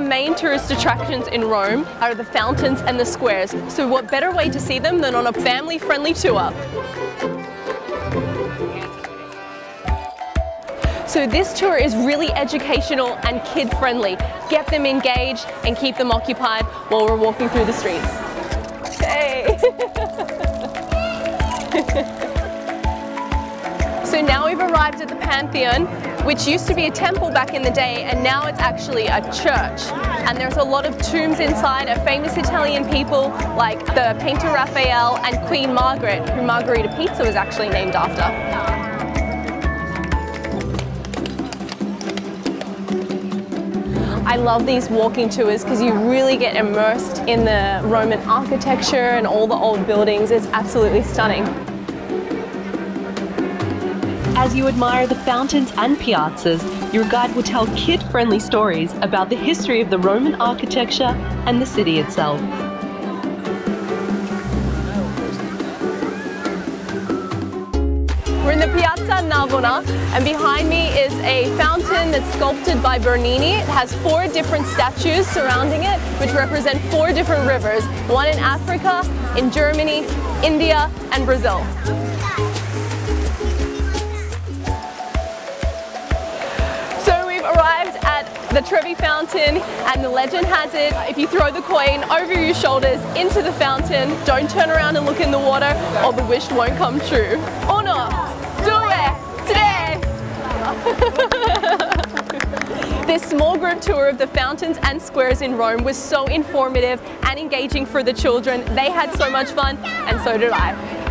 main tourist attractions in Rome are the fountains and the squares. So what better way to see them than on a family-friendly tour? So this tour is really educational and kid-friendly. Get them engaged and keep them occupied while we're walking through the streets. Now we've arrived at the Pantheon, which used to be a temple back in the day and now it's actually a church. And there's a lot of tombs inside of famous Italian people like the painter Raphael and Queen Margaret, who Margherita Pizza was actually named after. I love these walking tours because you really get immersed in the Roman architecture and all the old buildings. It's absolutely stunning. As you admire the fountains and piazzas, your guide will tell kid-friendly stories about the history of the Roman architecture and the city itself. We're in the Piazza Navona and behind me is a fountain that's sculpted by Bernini. It has four different statues surrounding it which represent four different rivers. One in Africa, in Germany, India and Brazil. The Trevi Fountain and the legend has it if you throw the coin over your shoulders into the fountain, don't turn around and look in the water or the wish won't come true. Uno, this small group tour of the fountains and squares in Rome was so informative and engaging for the children. They had so much fun and so did I.